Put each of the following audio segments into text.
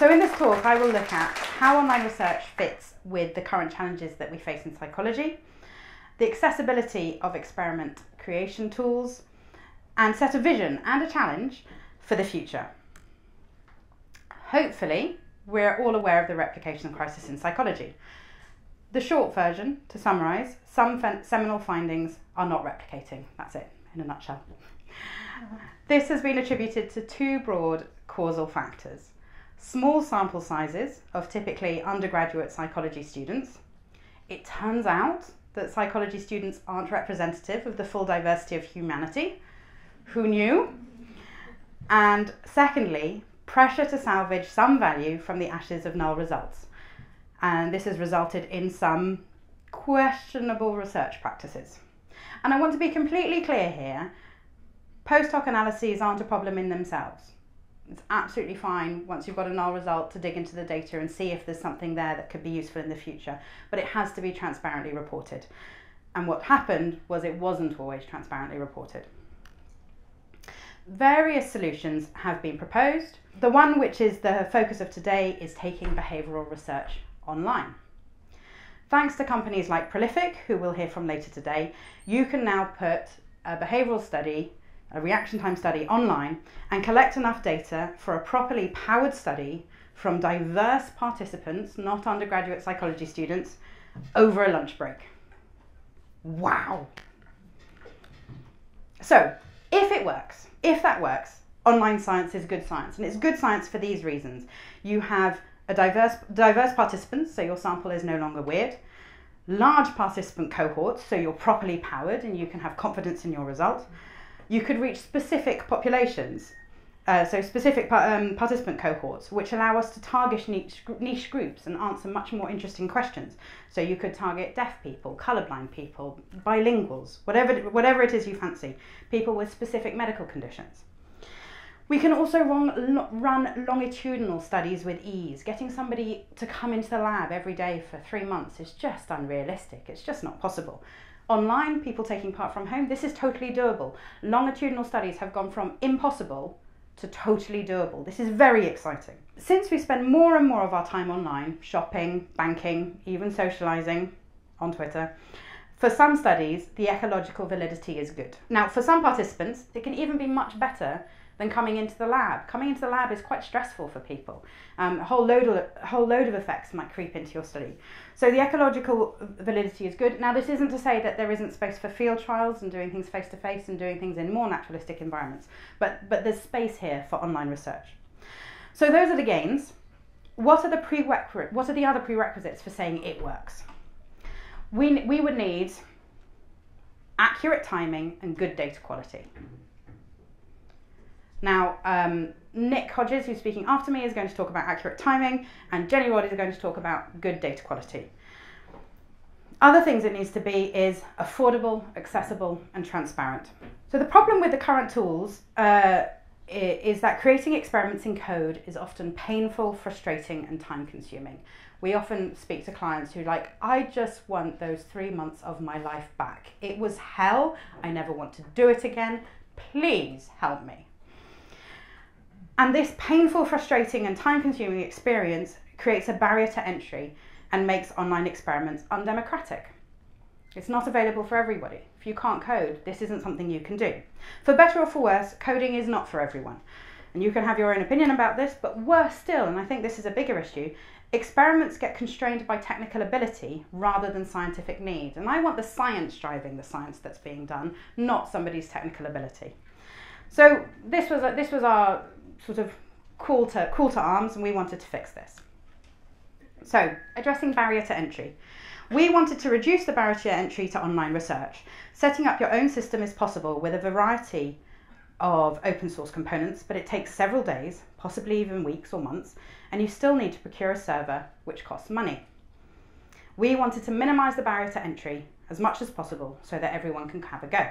So in this talk, I will look at how online research fits with the current challenges that we face in psychology, the accessibility of experiment creation tools, and set a vision and a challenge for the future. Hopefully, we're all aware of the replication crisis in psychology. The short version, to summarise, some seminal findings are not replicating. That's it, in a nutshell. This has been attributed to two broad causal factors small sample sizes of typically undergraduate psychology students. It turns out that psychology students aren't representative of the full diversity of humanity. Who knew? And secondly, pressure to salvage some value from the ashes of null results. And this has resulted in some questionable research practices. And I want to be completely clear here post hoc analyses aren't a problem in themselves. It's absolutely fine once you've got a null result to dig into the data and see if there's something there that could be useful in the future, but it has to be transparently reported. And what happened was it wasn't always transparently reported. Various solutions have been proposed. The one which is the focus of today is taking behavioural research online. Thanks to companies like Prolific, who we'll hear from later today, you can now put a behavioural study, a reaction time study online, and collect enough data for a properly powered study from diverse participants, not undergraduate psychology students, over a lunch break. Wow! So, if it works, if that works, online science is good science. And it's good science for these reasons. You have a diverse, diverse participants, so your sample is no longer weird. Large participant cohorts, so you're properly powered and you can have confidence in your result. You could reach specific populations, uh, so specific um, participant cohorts, which allow us to target niche, niche groups and answer much more interesting questions. So you could target deaf people, colorblind people, bilinguals, whatever, whatever it is you fancy, people with specific medical conditions. We can also run, run longitudinal studies with ease. Getting somebody to come into the lab every day for three months is just unrealistic. It's just not possible. Online, people taking part from home, this is totally doable. Longitudinal studies have gone from impossible to totally doable. This is very exciting. Since we spend more and more of our time online, shopping, banking, even socializing on Twitter, for some studies, the ecological validity is good. Now, for some participants, it can even be much better than coming into the lab. Coming into the lab is quite stressful for people. Um, a whole load of a whole load of effects might creep into your study. So the ecological validity is good. Now this isn't to say that there isn't space for field trials and doing things face to face and doing things in more naturalistic environments, but but there's space here for online research. So those are the gains. What are the prerequisites? What are the other prerequisites for saying it works? We we would need accurate timing and good data quality. Now, um, Nick Hodges, who's speaking after me, is going to talk about accurate timing, and Jenny Ward is going to talk about good data quality. Other things it needs to be is affordable, accessible, and transparent. So the problem with the current tools uh, is that creating experiments in code is often painful, frustrating, and time consuming. We often speak to clients who like, I just want those three months of my life back. It was hell. I never want to do it again. Please help me. And this painful, frustrating, and time consuming experience creates a barrier to entry and makes online experiments undemocratic. It's not available for everybody. If you can't code, this isn't something you can do. For better or for worse, coding is not for everyone. And you can have your own opinion about this, but worse still, and I think this is a bigger issue, experiments get constrained by technical ability rather than scientific need. And I want the science driving the science that's being done, not somebody's technical ability. So this was, a, this was our sort of call to, call to arms and we wanted to fix this. So, addressing barrier to entry. We wanted to reduce the barrier to entry to online research. Setting up your own system is possible with a variety of open source components, but it takes several days, possibly even weeks or months, and you still need to procure a server, which costs money. We wanted to minimize the barrier to entry as much as possible so that everyone can have a go.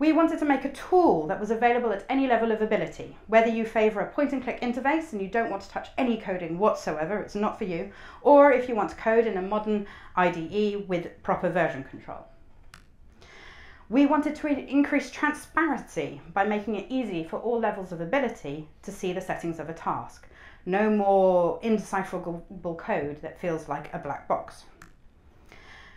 We wanted to make a tool that was available at any level of ability, whether you favour a point and click interface and you don't want to touch any coding whatsoever, it's not for you, or if you want to code in a modern IDE with proper version control. We wanted to increase transparency by making it easy for all levels of ability to see the settings of a task. No more indecipherable code that feels like a black box.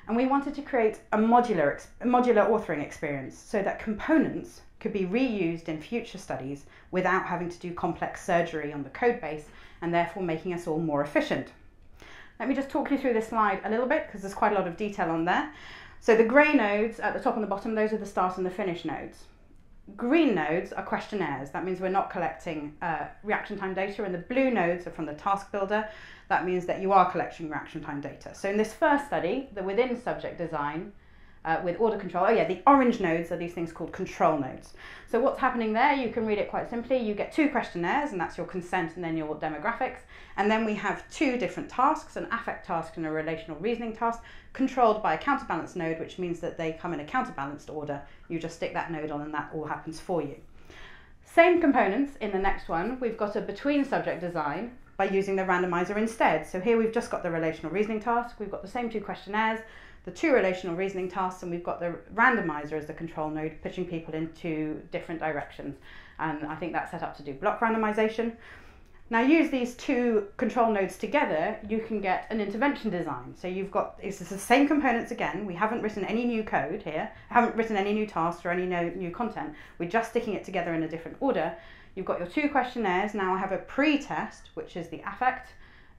And we wanted to create a modular, a modular authoring experience so that components could be reused in future studies without having to do complex surgery on the code base and therefore making us all more efficient. Let me just talk you through this slide a little bit because there's quite a lot of detail on there. So the grey nodes at the top and the bottom, those are the start and the finish nodes. Green nodes are questionnaires. That means we're not collecting uh, reaction time data. And the blue nodes are from the task builder. That means that you are collecting reaction time data. So in this first study, the within subject design, uh, with order control. Oh yeah, the orange nodes are these things called control nodes. So what's happening there, you can read it quite simply. You get two questionnaires and that's your consent and then your demographics. And then we have two different tasks, an affect task and a relational reasoning task, controlled by a counterbalance node, which means that they come in a counterbalanced order. You just stick that node on and that all happens for you. Same components in the next one. We've got a between subject design by using the randomizer instead. So here we've just got the relational reasoning task. We've got the same two questionnaires the two relational reasoning tasks, and we've got the randomizer as the control node, pushing people into different directions. And I think that's set up to do block randomization. Now use these two control nodes together, you can get an intervention design. So you've got, it's the same components again, we haven't written any new code here, haven't written any new tasks or any no, new content, we're just sticking it together in a different order. You've got your two questionnaires, now I have a pre-test, which is the affect,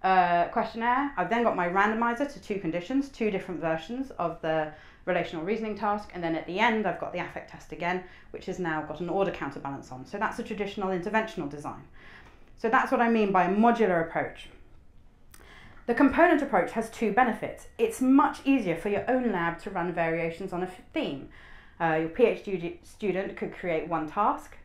uh, questionnaire. I've then got my randomizer to two conditions, two different versions of the relational reasoning task, and then at the end I've got the affect test again, which has now got an order counterbalance on. So that's a traditional interventional design. So that's what I mean by a modular approach. The component approach has two benefits. It's much easier for your own lab to run variations on a theme. Uh, your PhD student could create one task,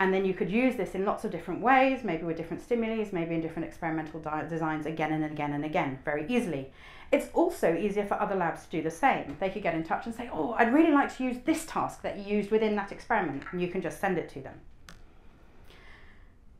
and then you could use this in lots of different ways, maybe with different stimuli, maybe in different experimental designs again and again and again, very easily. It's also easier for other labs to do the same. They could get in touch and say, oh, I'd really like to use this task that you used within that experiment, and you can just send it to them.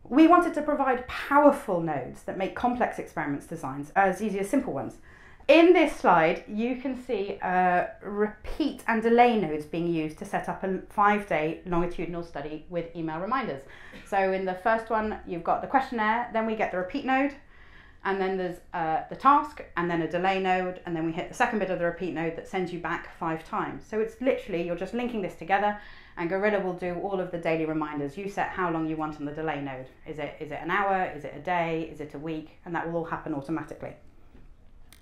We wanted to provide powerful nodes that make complex experiments designs as easy as simple ones. In this slide, you can see uh, repeat and delay nodes being used to set up a five-day longitudinal study with email reminders. So in the first one, you've got the questionnaire, then we get the repeat node, and then there's uh, the task, and then a delay node, and then we hit the second bit of the repeat node that sends you back five times. So it's literally, you're just linking this together, and Gorilla will do all of the daily reminders. You set how long you want on the delay node. Is it, is it an hour? Is it a day? Is it a week? And that will all happen automatically.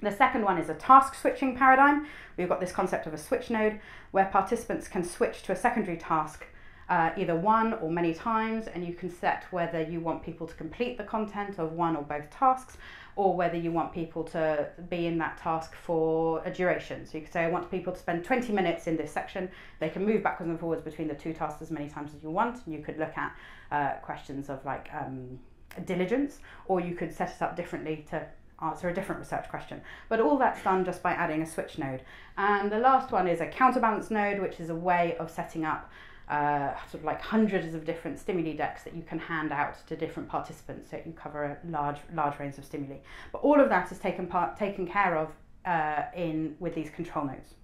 The second one is a task switching paradigm. We've got this concept of a switch node where participants can switch to a secondary task uh, either one or many times, and you can set whether you want people to complete the content of one or both tasks, or whether you want people to be in that task for a duration. So you could say, I want people to spend 20 minutes in this section. They can move backwards and forwards between the two tasks as many times as you want. And you could look at uh, questions of like um, diligence, or you could set it up differently to answer a different research question. But all that's done just by adding a switch node. And the last one is a counterbalance node, which is a way of setting up uh, sort of like hundreds of different stimuli decks that you can hand out to different participants so you cover a large large range of stimuli. But all of that is taken part taken care of uh, in with these control nodes.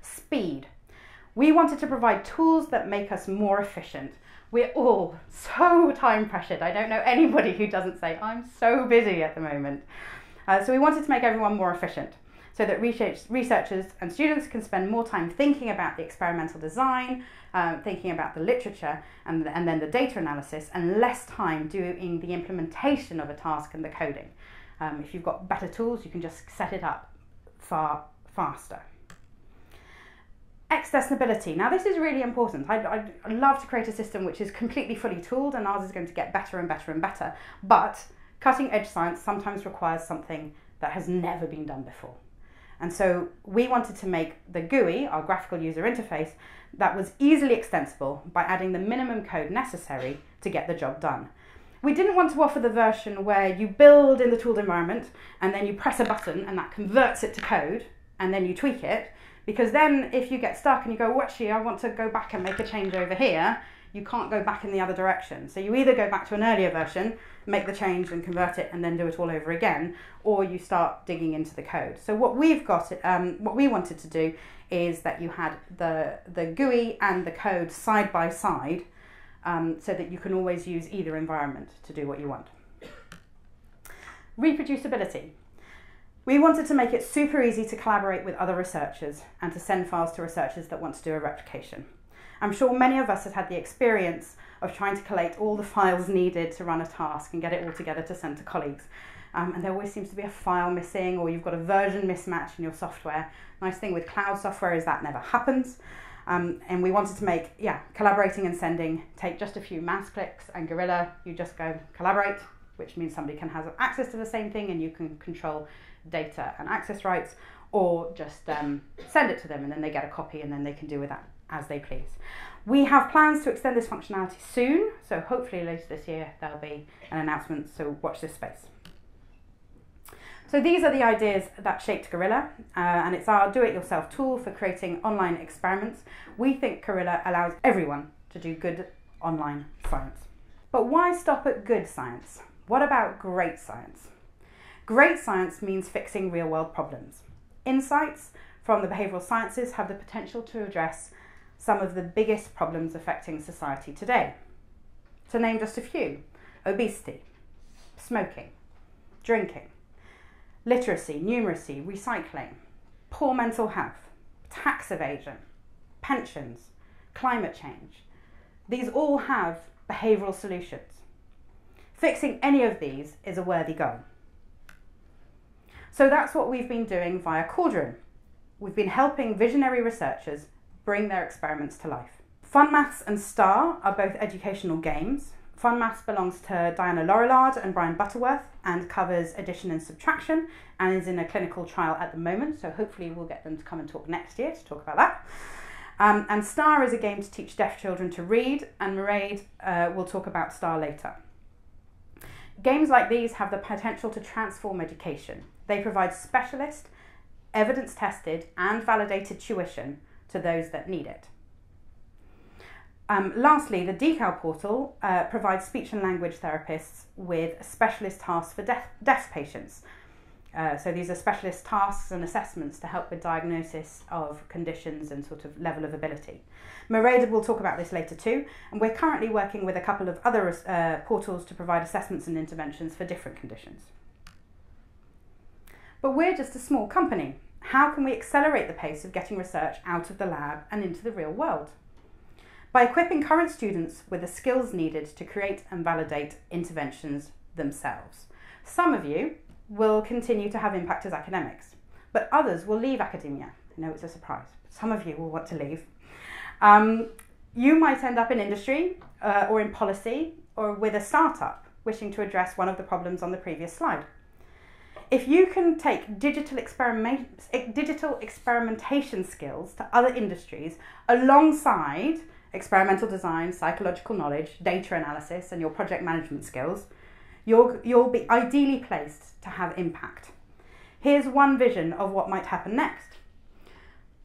Speed. We wanted to provide tools that make us more efficient we're all so time pressured. I don't know anybody who doesn't say, I'm so busy at the moment. Uh, so we wanted to make everyone more efficient so that researchers and students can spend more time thinking about the experimental design, uh, thinking about the literature, and, and then the data analysis, and less time doing the implementation of a task and the coding. Um, if you've got better tools, you can just set it up far faster. Extestability. Now, this is really important. I, I love to create a system which is completely fully tooled, and ours is going to get better and better and better. But cutting edge science sometimes requires something that has never been done before. And so we wanted to make the GUI, our graphical user interface, that was easily extensible by adding the minimum code necessary to get the job done. We didn't want to offer the version where you build in the tooled environment and then you press a button and that converts it to code and then you tweak it. Because then if you get stuck and you go, well, actually, I want to go back and make a change over here, you can't go back in the other direction. So you either go back to an earlier version, make the change and convert it, and then do it all over again, or you start digging into the code. So what we've got, um, what we wanted to do is that you had the the GUI and the code side by side, um, so that you can always use either environment to do what you want. Reproducibility. We wanted to make it super easy to collaborate with other researchers and to send files to researchers that want to do a replication. I'm sure many of us have had the experience of trying to collate all the files needed to run a task and get it all together to send to colleagues. Um, and there always seems to be a file missing or you've got a version mismatch in your software. Nice thing with cloud software is that never happens. Um, and we wanted to make, yeah, collaborating and sending take just a few mouse clicks and Gorilla, you just go collaborate, which means somebody can have access to the same thing and you can control data and access rights, or just um, send it to them and then they get a copy and then they can do with that as they please. We have plans to extend this functionality soon, so hopefully later this year there'll be an announcement, so watch this space. So these are the ideas that shaped Gorilla, uh, and it's our do-it-yourself tool for creating online experiments. We think Gorilla allows everyone to do good online science. But why stop at good science? What about great science? Great science means fixing real world problems. Insights from the behavioural sciences have the potential to address some of the biggest problems affecting society today. To name just a few obesity, smoking, drinking, literacy, numeracy, recycling, poor mental health, tax evasion, pensions, climate change. These all have behavioural solutions. Fixing any of these is a worthy goal. So that's what we've been doing via Cauldron. We've been helping visionary researchers bring their experiments to life. Fun Maths and STAR are both educational games. Fun Maths belongs to Diana Laurillard and Brian Butterworth and covers addition and subtraction and is in a clinical trial at the moment, so hopefully we'll get them to come and talk next year to talk about that. Um, and STAR is a game to teach deaf children to read, and Mairead uh, will talk about STAR later. Games like these have the potential to transform education. They provide specialist, evidence tested, and validated tuition to those that need it. Um, lastly, the DCAL portal uh, provides speech and language therapists with specialist tasks for deaf, deaf patients. Uh, so these are specialist tasks and assessments to help with diagnosis of conditions and sort of level of ability. Mairead will talk about this later too, and we're currently working with a couple of other uh, portals to provide assessments and interventions for different conditions. But we're just a small company. How can we accelerate the pace of getting research out of the lab and into the real world? By equipping current students with the skills needed to create and validate interventions themselves. Some of you will continue to have impact as academics, but others will leave academia. I know it's a surprise, some of you will want to leave. Um, you might end up in industry uh, or in policy or with a startup wishing to address one of the problems on the previous slide if you can take digital experiment digital experimentation skills to other industries alongside experimental design, psychological knowledge, data analysis, and your project management skills, you'll, you'll be ideally placed to have impact. Here's one vision of what might happen next.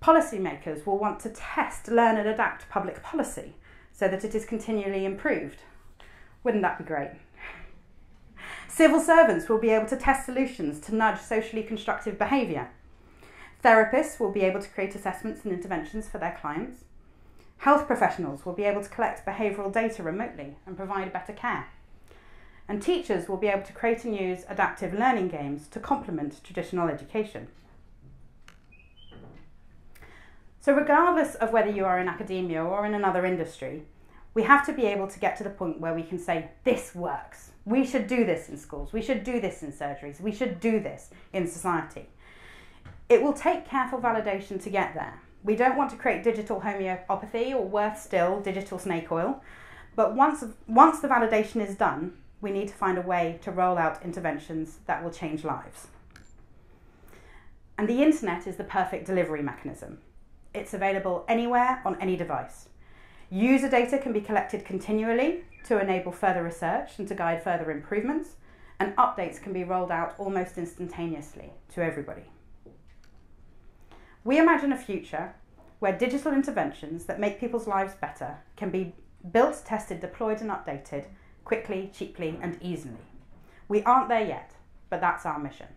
Policymakers will want to test, learn, and adapt public policy so that it is continually improved. Wouldn't that be great? Civil servants will be able to test solutions to nudge socially constructive behaviour. Therapists will be able to create assessments and interventions for their clients. Health professionals will be able to collect behavioural data remotely and provide better care. And teachers will be able to create and use adaptive learning games to complement traditional education. So, regardless of whether you are in academia or in another industry, we have to be able to get to the point where we can say, this works. We should do this in schools. We should do this in surgeries. We should do this in society. It will take careful validation to get there. We don't want to create digital homeopathy or worse still, digital snake oil. But once, once the validation is done, we need to find a way to roll out interventions that will change lives. And the internet is the perfect delivery mechanism. It's available anywhere on any device. User data can be collected continually to enable further research and to guide further improvements, and updates can be rolled out almost instantaneously to everybody. We imagine a future where digital interventions that make people's lives better can be built, tested, deployed, and updated quickly, cheaply, and easily. We aren't there yet, but that's our mission.